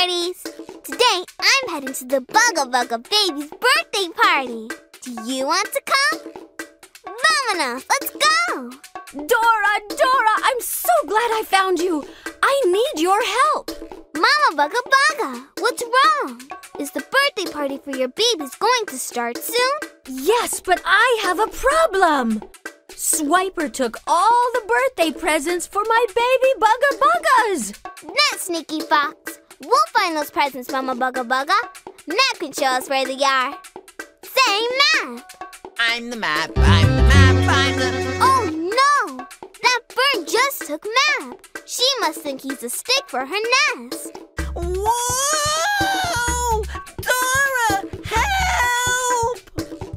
Today, I'm heading to the Bugga Bugga baby's birthday party. Do you want to come? Vámonos, let's go! Dora, Dora, I'm so glad I found you. I need your help. Mama Bugga Bugga, what's wrong? Is the birthday party for your babies going to start soon? Yes, but I have a problem. Swiper took all the birthday presents for my baby Bugga Buggas. That sneaky fox. We'll find those presents, Mama Bugga Bugga. Map can show us where they are. Say Map. I'm the map, I'm the map, I'm the. Oh no! That bird just took Map. She must think he's a stick for her nest. Whoa! Dora, help!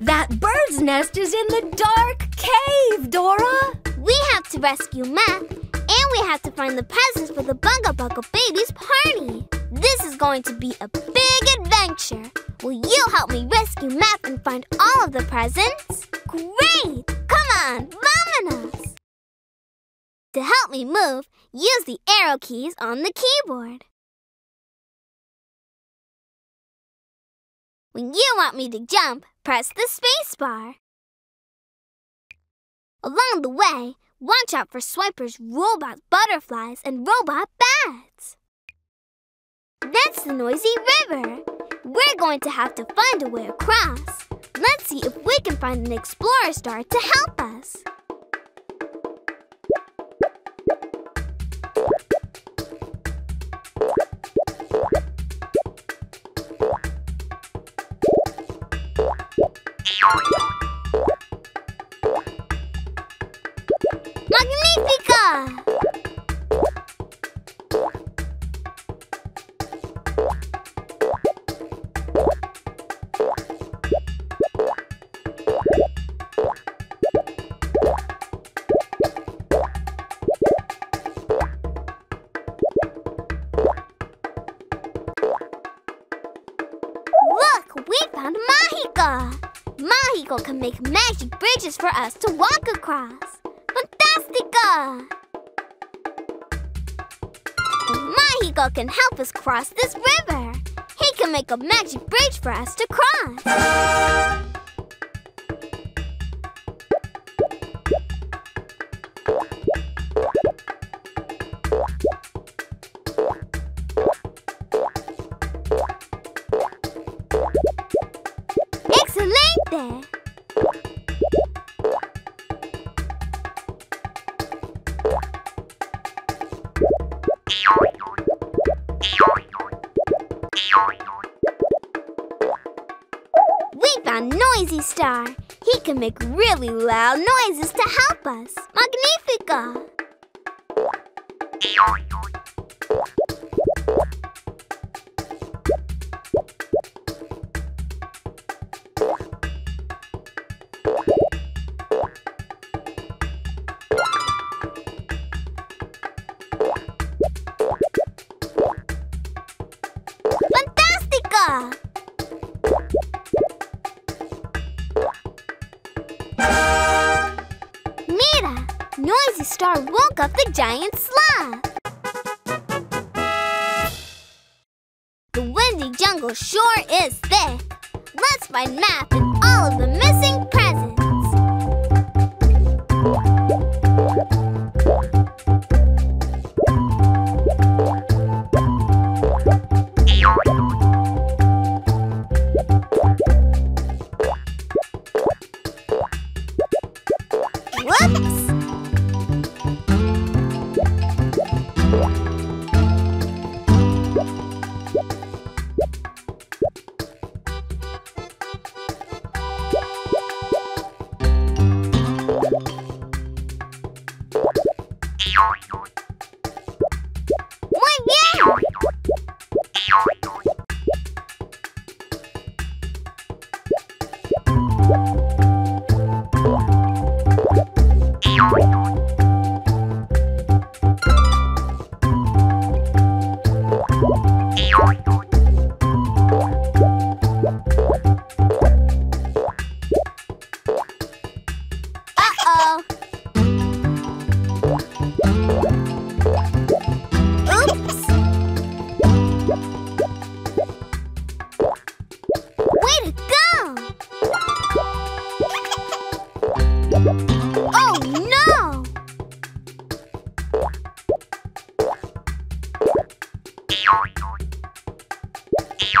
That bird's nest is in the dark cave, Dora. We have to rescue Map, and we have to find the presents for the Bugga Bugga baby's party. This is going to be a big adventure. Will you help me rescue Map and find all of the presents? Great! Come on, vámonos! To help me move, use the arrow keys on the keyboard. When you want me to jump, press the space bar. Along the way, watch out for Swiper's robot butterflies and robot bats. That's the noisy river. We're going to have to find a way across. Let's see if we can find an explorer star to help us. Make magic bridges for us to walk across. Fantastica! Mahiko can help us cross this river. He can make a magic bridge for us to cross. Excelente! We found Noisy Star. He can make really loud noises to help us. Magnifica! Noisy Star woke up the giant sloth. The windy jungle sure is thick. Let's find Map and all of the missing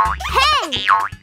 Hey!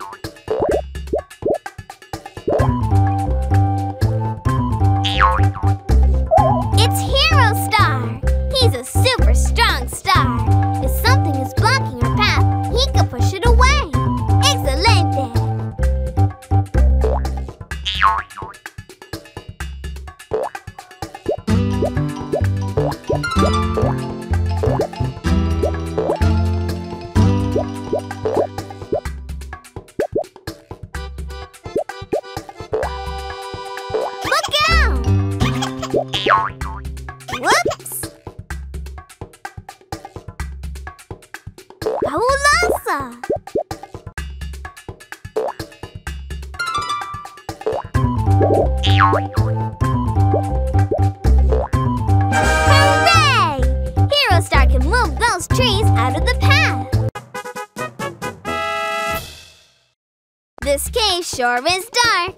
Sure is dark.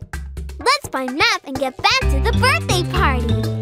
Let's find Map and get back to the birthday party.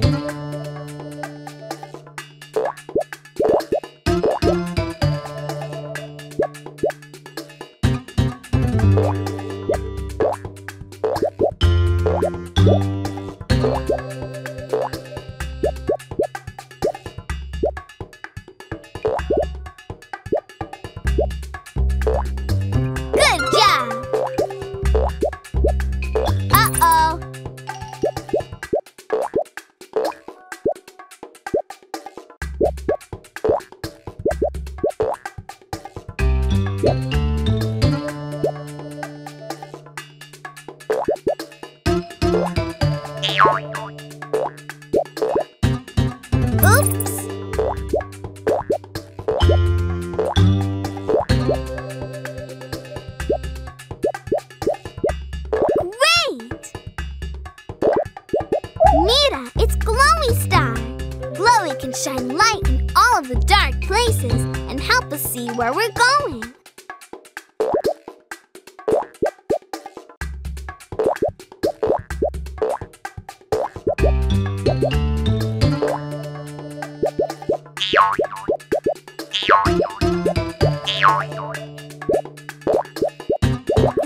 Shine light in all of the dark places and help us see where we're going.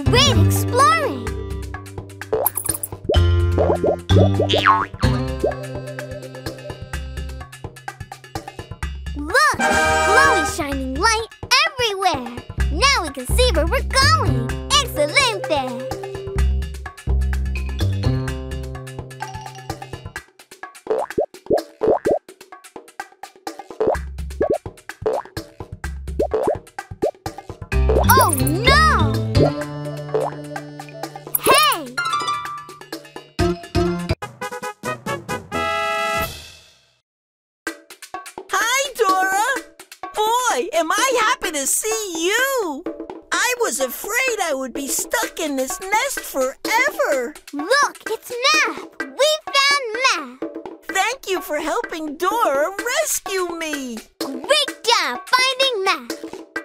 Great exploring! Am I happy to see you. I was afraid I would be stuck in this nest forever. Look, it's Map! We found Map! Thank you for helping Dora rescue me. Great job finding Map!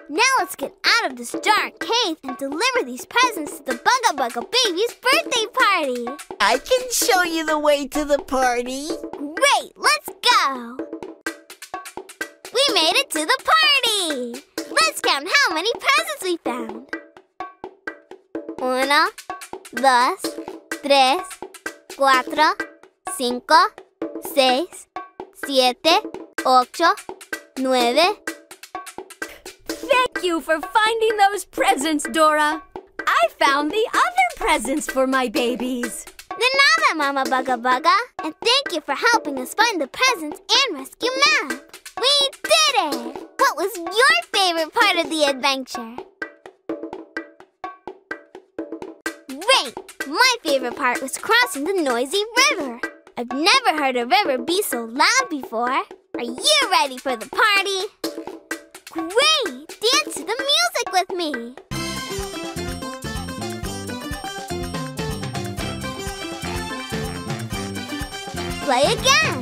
Now let's get out of this dark cave and deliver these presents to the Bugga Bugga Baby's birthday party! I can show you the way to the party. Great, let's go! We made it to the party! Let's count how many presents we found. Uno, dos, tres, cuatro, cinco, seis, siete, ocho, nueve. Thank you for finding those presents, Dora. I found the other presents for my babies. De nada, Mama Bugga Bugga. And thank you for helping us find the presents and rescue Map. We did it! What was your favorite part of the adventure? Great! My favorite part was crossing the noisy river. I've never heard a river be so loud before. Are you ready for the party? Great! Dance to the music with me. Play again.